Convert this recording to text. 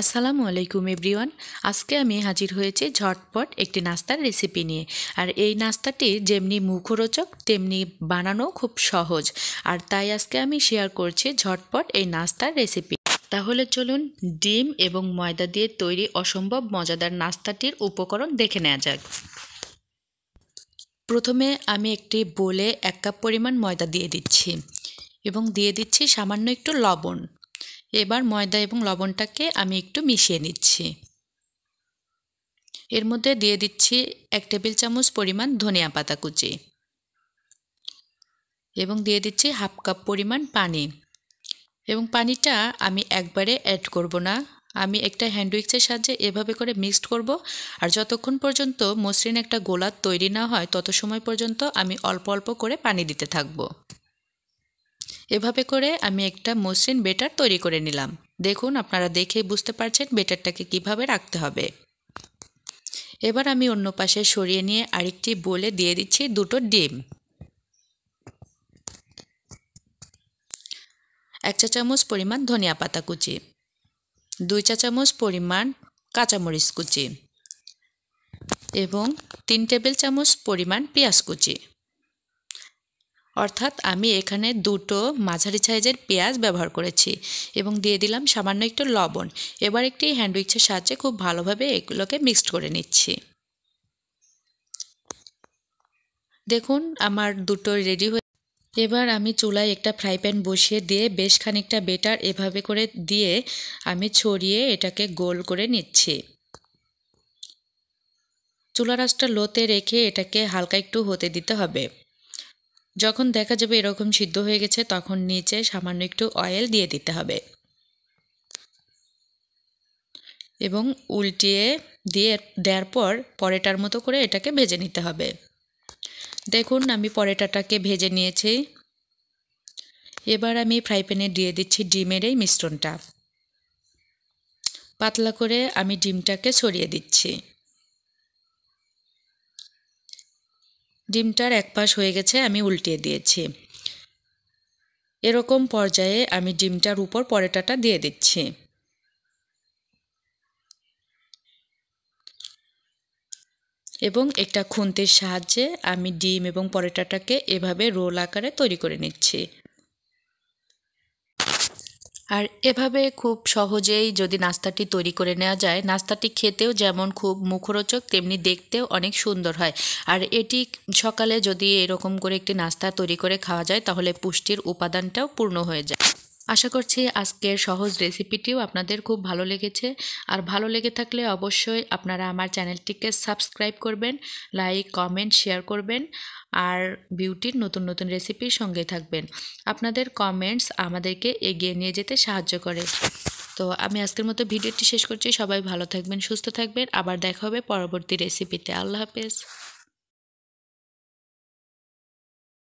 আসসালামু আলাইকুম, এভরিওয়ান। আজকে আমি হাজির হয়েছি ঝটপট একটি নাস্তার রেসিপি নিয়ে। আর এই নাস্তাটি যেমনি মুখরোচক, তেমনি বানানো খুব সহজ। আর তাই আজকে আমি শেয়ার করছি ঝটপট এই নাস্তার রেসিপি। তাহলে চলুন ডিম এবং ময়দা দিয়ে তৈরি অসম্ভব মজাদার নাস্তাটির উপকরণ দেখে নেওয়া যাক। প্রথমে আমি একটি বোলে এক কাপ পরিমাণ ময়দা দিয়ে দিচ্ছি এবং দিয়ে দিচ্ছি সামান্য একটু লবণ। এবার ময়দা এবং লবণটাকে আমি একটু মিশিয়ে নিচ্ছি। এর মধ্যে দিয়ে দিচ্ছি এক টেবিল চামচ পরিমাণ ধনিয়া পাতা কুচি এবং দিয়ে দিচ্ছি হাফ কাপ পরিমাণ পানি। এবং পানিটা আমি একবারে অ্যাড করব না। আমি একটা হ্যান্ডউইক্সের সাহায্যে এভাবে করে মিক্সড করব। আর যতক্ষণ পর্যন্ত মসৃণ একটা গোলাপ তৈরি না হয়, তত সময় পর্যন্ত আমি অল্প অল্প করে পানি দিতে থাকব। এভাবে করে আমি একটা মসৃণ বেটার তৈরি করে নিলাম। দেখুন, আপনারা দেখেই বুঝতে পারছেন বেটারটাকে কীভাবে রাখতে হবে। এবার আমি অন্য পাশে সরিয়ে নিয়ে আরেকটি বলে দিয়ে দিচ্ছি দুটো ডিম। এক চা চামচ পরিমাণ ধনিয়া পাতা কুচি, দুই চা চামচ পরিমাণ কাঁচামরিচ কুচি এবং তিন টেবিল চামচ পরিমাণ পেঁয়াজ কুচি। অর্থাৎ আমি এখানে দুটো মাঝারি সাইজের পেঁয়াজ ব্যবহার করেছি এবং দিয়ে দিলাম সামান্য একটু লবণ। এবার একটি হ্যান্ডউইচের সাহায্যে খুব ভালোভাবে এগুলোকে মিক্সড করে নিচ্ছি। দেখুন, আমার দুটো রেডি হয়ে এবার আমি চুলায় একটা ফ্রাই প্যান বসিয়ে দিয়ে বেশ খানিকটা বেটার এভাবে করে দিয়ে আমি ছড়িয়ে এটাকে গোল করে নিচ্ছি। চুলা রাসটা লোতে রেখে এটাকে হালকা একটু হতে দিতে হবে। যখন দেখা যাবে এরকম সিদ্ধ হয়ে গেছে, তখন নিচে সামান্য একটু অয়েল দিয়ে দিতে হবে। এবং উল্টিয়ে দিয়ে দেওয়ার পর পরেটার মতো করে এটাকে ভেজে নিতে হবে। দেখুন, আমি পরেটাটাকে ভেজে নিয়েছি। এবার আমি ফ্রাই প্যানে দিয়ে দিচ্ছি ডিমের এই মিশ্রণটা। পাতলা করে আমি ডিমটাকে ছড়িয়ে দিচ্ছি। ডিমটার এক পাশ হয়ে গেছে, আমি উল্টিয়ে দিয়েছি। এরকম পর্যায়ে আমি ডিমটার উপর পরোটাটা দিয়ে দিচ্ছি। এবং একটা খুন্তির সাহায্যে আমি ডিম এবং পরোটাটাকে এভাবে রোল আকারে তৈরি করে নিচ্ছি। আর এভাবে খুব সহজেই যদি নাস্তাটি তৈরি করে নেওয়া যায়, নাস্তাটি খেতেও যেমন খুব মুখরোচক, তেমনি দেখতেও অনেক সুন্দর হয়। আর এটি সকালে যদি এরকম করে একটি নাস্তা তৈরি করে খাওয়া যায়, তাহলে পুষ্টির উপাদানটাও পূর্ণ হয়ে যায়। আশা করছি আজকের সহজ রেসিপিটিও আপনাদের খুব ভালো লেগেছে। আর ভালো লেগে থাকলে অবশ্যই আপনারা আমার চ্যানেলটিকে সাবস্ক্রাইব করবেন, লাইক, কমেন্ট, শেয়ার করবেন আর বিউটির নতুন নতুন রেসিপির সঙ্গে থাকবেন। আপনাদের কমেন্টস আমাদেরকে এগিয়ে নিয়ে যেতে সাহায্য করে। তো আমি আজকের মতো ভিডিওটি শেষ করছি। সবাই ভালো থাকবেন, সুস্থ থাকবেন। আবার দেখা হবে পরবর্তী রেসিপিতে। আল্লাহ হাফেজ।